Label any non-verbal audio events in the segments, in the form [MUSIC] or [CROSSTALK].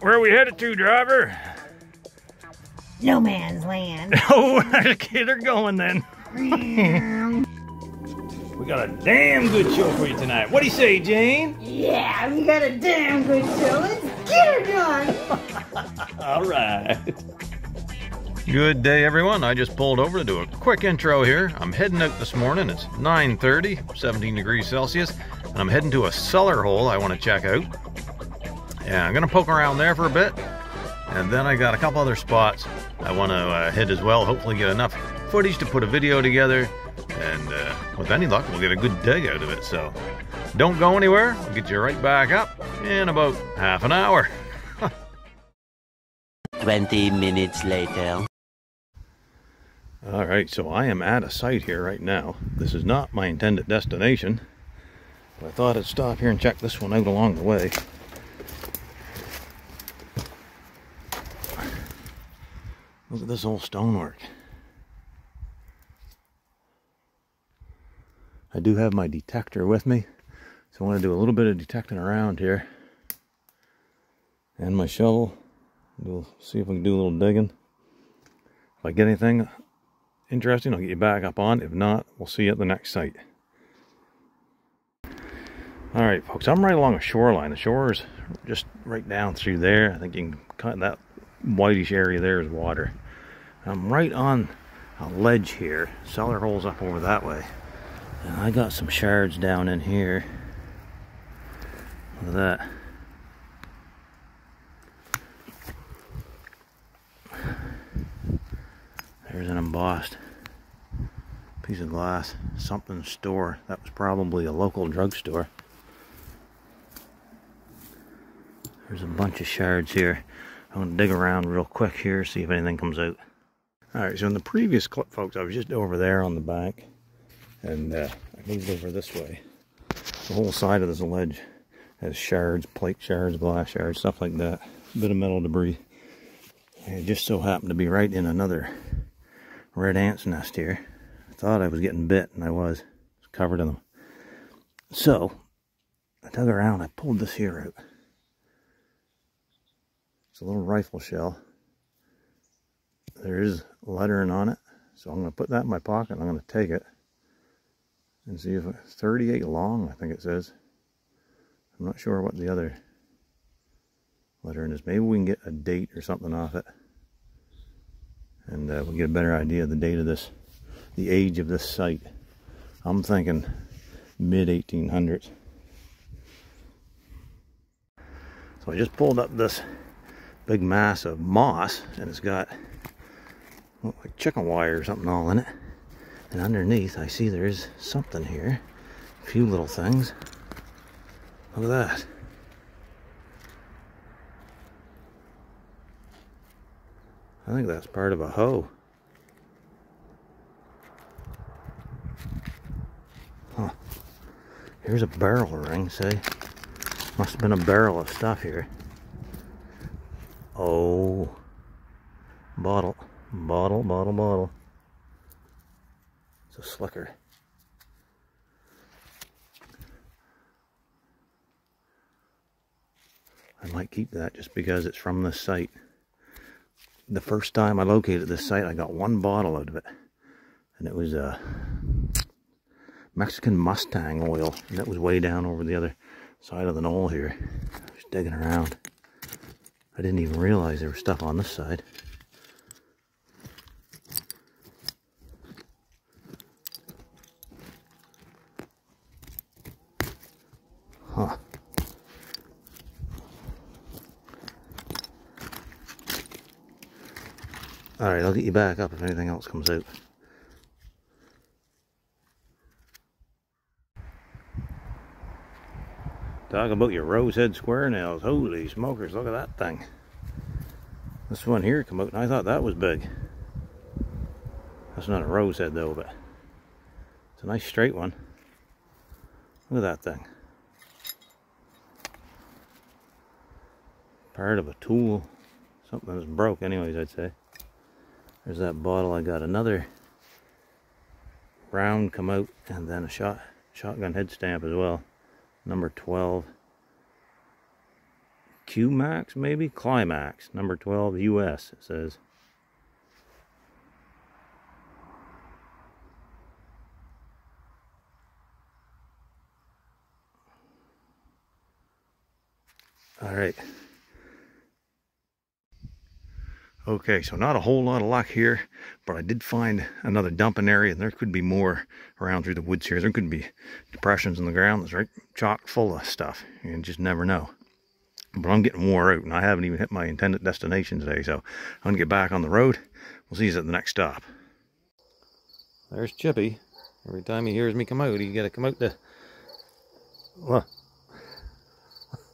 Where are we headed to, driver? No man's land. [LAUGHS] Oh, okay, they're going then. we got a damn good show for you tonight. What do you say, Jane? yeah, we got a damn good show. Let's get her done. [LAUGHS] All right. Good day, everyone. I just pulled over to do a quick intro here. I'm heading out this morning. It's 9:30, 17 degrees Celsius, and I'm heading to a cellar hole I want to check out. Yeah, I'm gonna poke around there for a bit, and then I got a couple other spots I want to uh, hit as well. Hopefully, get enough footage to put a video together, and uh, with any luck, we'll get a good dig out of it. So, don't go anywhere. I'll get you right back up in about half an hour. [LAUGHS] 20 minutes later. All right, so I am at a site here right now. This is not my intended destination, but I thought I'd stop here and check this one out along the way. Look at this old stonework. I do have my detector with me, so I want to do a little bit of detecting around here. And my shovel. We'll see if we can do a little digging. If I get anything interesting, I'll get you back up on. If not, we'll see you at the next site. All right, folks, I'm right along a shoreline. The shore is just right down through there. I think you can cut that whitish area there is water. I'm right on a ledge here. Cellar holes up over that way. And I got some shards down in here. Look at that. There's an embossed piece of glass. Something store. That was probably a local drugstore. There's a bunch of shards here. I'm going to dig around real quick here, see if anything comes out. Alright, so in the previous clip, folks, I was just over there on the bank. And uh, I moved over this way. The whole side of this ledge has shards, plate shards, glass shards, stuff like that. A bit of metal debris. And it just so happened to be right in another red ant's nest here. I thought I was getting bit, and I was. was covered in them. So, I dug around, I pulled this here out. It's a little rifle shell. There is lettering on it, so I'm going to put that in my pocket, I'm going to take it and see if it's 38 long, I think it says. I'm not sure what the other lettering is. Maybe we can get a date or something off it and uh, we'll get a better idea of the date of this, the age of this site. I'm thinking mid 1800s. So I just pulled up this big mass of moss, and it's got oh, like chicken wire or something all in it. And underneath, I see there is something here. A few little things. Look at that. I think that's part of a hoe. Huh. Here's a barrel ring, say. Must have been a barrel of stuff here. Oh. Bottle. Bottle, bottle, bottle. It's a slicker. I might keep that just because it's from this site the first time I located this site, I got one bottle out of it. And it was a Mexican Mustang oil. And that was way down over the other side of the knoll here. Was digging around. I didn't even realize there was stuff on this side. Huh. Alright, I'll get you back up if anything else comes out. Talk about your rosehead square nails. Holy smokers, look at that thing. This one here come out and I thought that was big. That's not a rosehead though, but it's a nice straight one. Look at that thing. Part of a tool. Something that's broke anyways, I'd say. There's that bottle. I got another round come out and then a shot shotgun head stamp as well. Number 12. QMax, maybe? Climax, number 12 US, it says. All right. Okay, so not a whole lot of luck here, but I did find another dumping area, and there could be more around through the woods here. There could be depressions in the ground that's right chock full of stuff. You just never know. But I'm getting wore out, and I haven't even hit my intended destination today, so I'm going to get back on the road. We'll see you at the next stop. There's Chippy. Every time he hears me come out, he got to come out to... Look.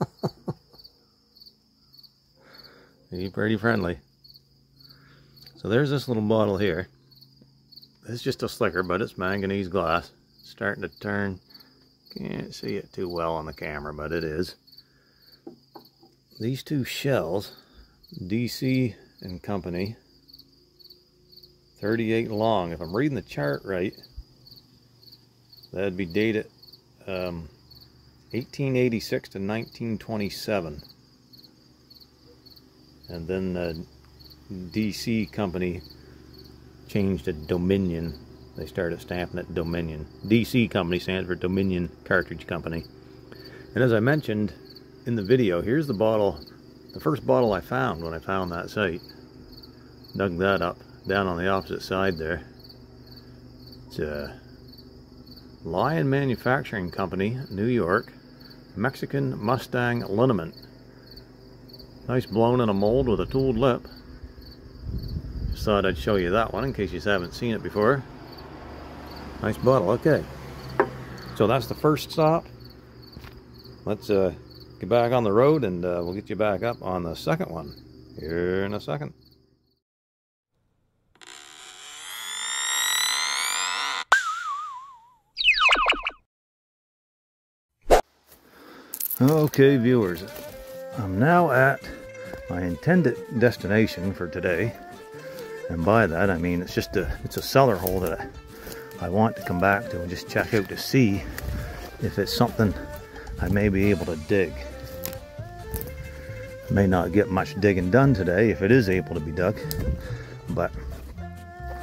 [LAUGHS] He's pretty friendly. So there's this little bottle here. It's just a slicker, but it's manganese glass. It's starting to turn. Can't see it too well on the camera, but it is. These two shells, DC and Company, 38 long. If I'm reading the chart right, that'd be dated um, 1886 to 1927. And then uh, DC company changed to Dominion. They started stamping it Dominion. DC company stands for Dominion Cartridge Company. And as I mentioned in the video, here's the bottle, the first bottle I found when I found that site. Dug that up down on the opposite side there. It's a Lyon Manufacturing Company, New York, Mexican Mustang liniment. Nice blown in a mold with a tooled lip. Thought I'd show you that one in case you haven't seen it before. Nice bottle, okay. So that's the first stop. Let's uh, get back on the road and uh, we'll get you back up on the second one here in a second. Okay, viewers, I'm now at my intended destination for today. And by that, I mean it's just a it's a cellar hole that I, I want to come back to and just check out to see if it's something I may be able to dig. May not get much digging done today if it is able to be dug, but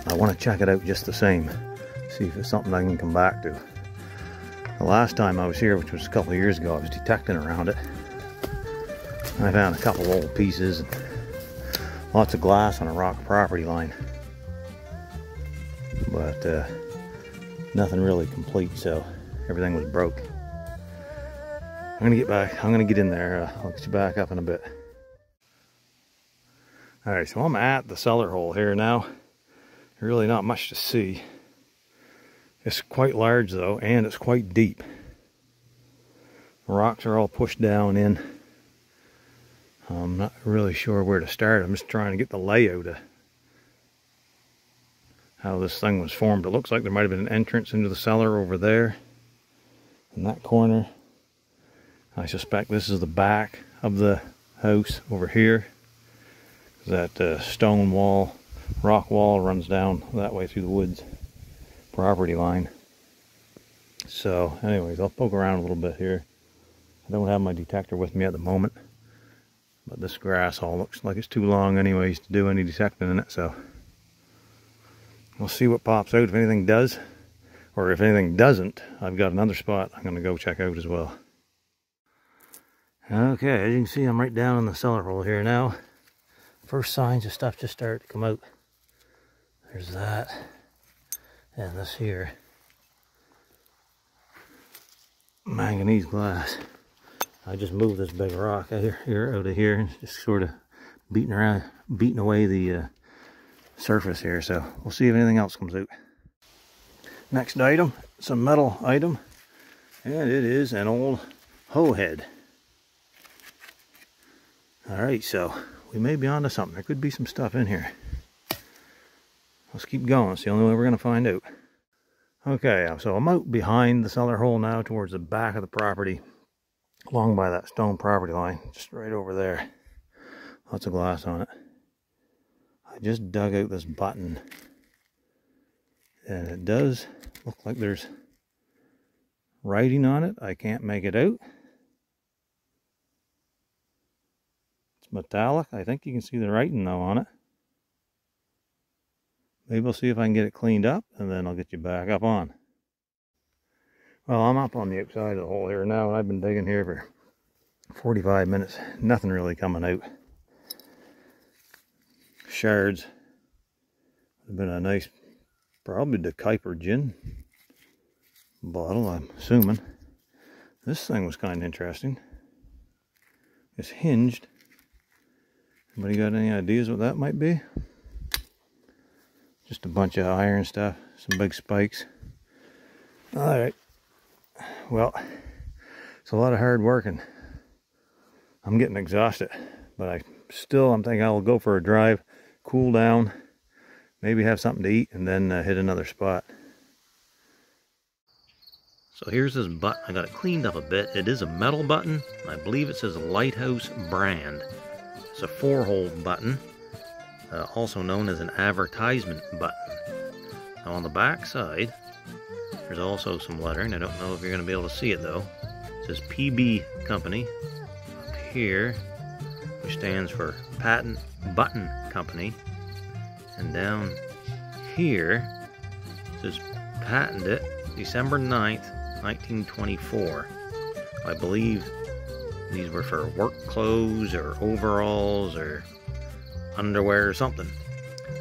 I want to check it out just the same. See if it's something I can come back to. The last time I was here, which was a couple of years ago, I was detecting around it. I found a couple old pieces, lots of glass on a rock property line. But uh, nothing really complete, so everything was broke. I'm gonna get back, I'm gonna get in there. Uh, I'll get you back up in a bit. All right, so I'm at the cellar hole here now. Really not much to see. It's quite large though, and it's quite deep. Rocks are all pushed down in. I'm not really sure where to start. I'm just trying to get the layout of how this thing was formed. It looks like there might have been an entrance into the cellar over there in that corner. I suspect this is the back of the house over here. That uh, stone wall, rock wall runs down that way through the woods property line. So anyways, I'll poke around a little bit here. I don't have my detector with me at the moment. But this grass all looks like it's too long anyways to do any detecting in it. So we'll see what pops out if anything does. Or if anything doesn't, I've got another spot I'm going to go check out as well. Okay, as you can see, I'm right down in the cellar hole here now. First signs of stuff just started to come out. There's that and this here manganese glass. I just moved this big rock out here, here out of here and just sort of beating around, beating away the uh, surface here. So we'll see if anything else comes out. Next item, some metal item, and it is an old hoe head. All right, so we may be onto something. There could be some stuff in here. Let's keep going. It's the only way we're going to find out. Okay, so I'm out behind the cellar hole now towards the back of the property. Along by that stone property line. Just right over there. Lots of glass on it. I just dug out this button. And it does look like there's writing on it. I can't make it out. It's metallic. I think you can see the writing though on it. Maybe we'll see if I can get it cleaned up and then I'll get you back up on. Well, I'm up on the outside of the hole here now and I've been digging here for 45 minutes. Nothing really coming out. Shards. Would have been a nice, probably the Kuyper gin bottle, I'm assuming. This thing was kind of interesting. It's hinged. Anybody got any ideas what that might be? Just a bunch of iron stuff, some big spikes. All right. Well, it's a lot of hard working. I'm getting exhausted, but I still, I'm thinking I'll go for a drive, cool down, maybe have something to eat, and then uh, hit another spot. So here's this button. I got it cleaned up a bit. It is a metal button. I believe it says Lighthouse brand. It's a four-hole button uh, also known as an advertisement button. Now on the back side, there's also some lettering. I don't know if you're going to be able to see it though. It says PB Company up here, which stands for Patent Button Company. And down here, it says patented December 9th, 1924. I believe these were for work clothes or overalls or underwear or something.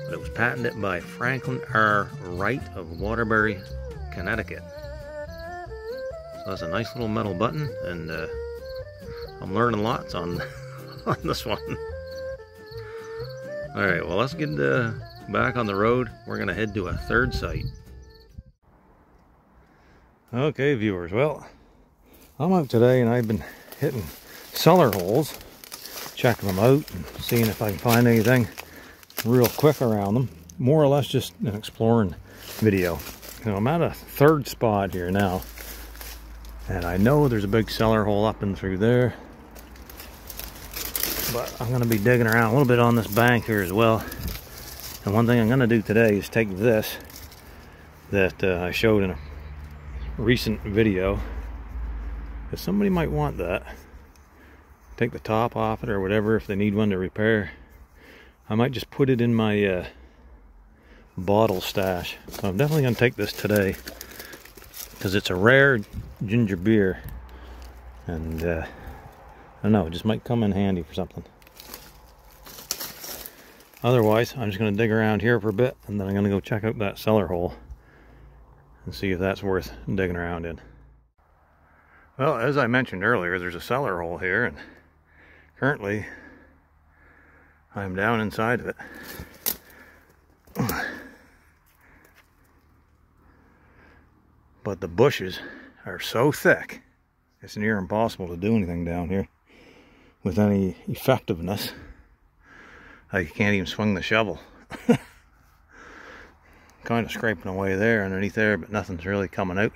But it was patented by Franklin R. Wright of Waterbury, Connecticut. So that's a nice little metal button, and uh, I'm learning lots on, [LAUGHS] on this one. Alright, well let's get uh, back on the road. We're going to head to a third site. Okay, viewers, well, I'm out today and I've been hitting cellar holes checking them out and seeing if I can find anything real quick around them. More or less just an exploring video. You know, I'm at a third spot here now. And I know there's a big cellar hole up and through there. But I'm going to be digging around a little bit on this bank here as well. And one thing I'm going to do today is take this that uh, I showed in a recent video. Because somebody might want that take the top off it or whatever if they need one to repair. I might just put it in my uh, bottle stash. So I'm definitely going to take this today because it's a rare ginger beer and uh, I don't know, it just might come in handy for something. Otherwise, I'm just going to dig around here for a bit and then I'm going to go check out that cellar hole and see if that's worth digging around in. Well, as I mentioned earlier, there's a cellar hole here and currently I'm down inside of it. But the bushes are so thick, it's near impossible to do anything down here with any effectiveness. I can't even swing the shovel. [LAUGHS] kind of scraping away there underneath there, but nothing's really coming out.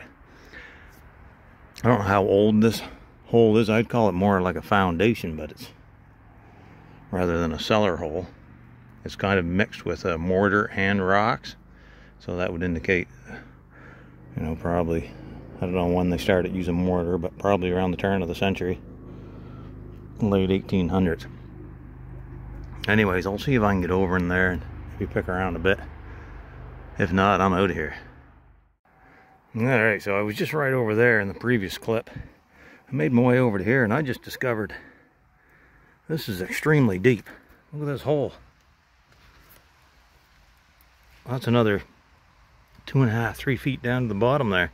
I don't know how old this hole is. I'd call it more like a foundation, but it's rather than a cellar hole. It's kind of mixed with a mortar and rocks. So that would indicate, you know, probably, I don't know when they started using mortar, but probably around the turn of the century, late 1800s. Anyways, I'll see if I can get over in there and maybe pick around a bit. If not, I'm out of here. Alright, so I was just right over there in the previous clip. I made my way over to here and I just discovered this is extremely deep. Look at this hole. That's another two and a half, three feet down to the bottom there.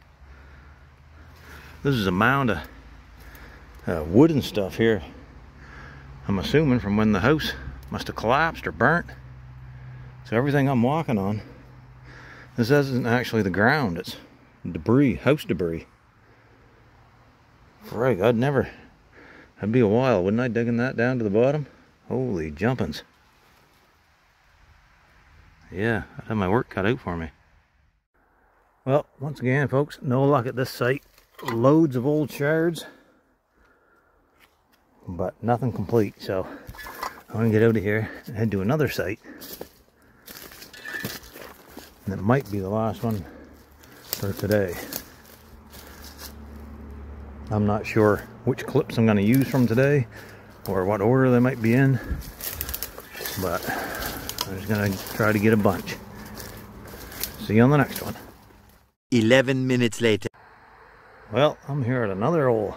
This is a mound of uh, wood and stuff here. I'm assuming from when the house must have collapsed or burnt. So everything I'm walking on, this isn't actually the ground, it's debris, house debris. Right, I'd never, that'd be a while, wouldn't I, digging that down to the bottom? Holy jumpins. Yeah, I'd have my work cut out for me. Well, once again, folks, no luck at this site. Loads of old shards, but nothing complete. So I'm going to get out of here and head to another site. And it might be the last one for today. I'm not sure which clips I'm going to use from today or what order they might be in. But I'm just gonna try to get a bunch. See you on the next one. 11 minutes later. Well, I'm here at another old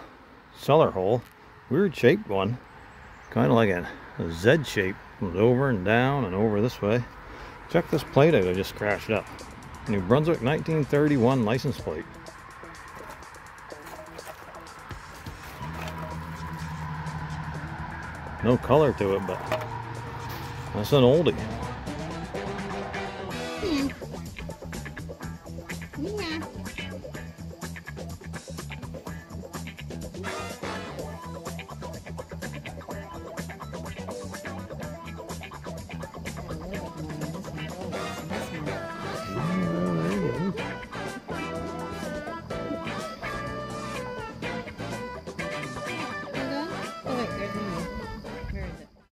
cellar hole. Weird shaped one. Kind of like a, a Z shape. Comes over and down and over this way. Check this plate out I just scratched up. New Brunswick 1931 license plate. No color to it, but that's an oldie.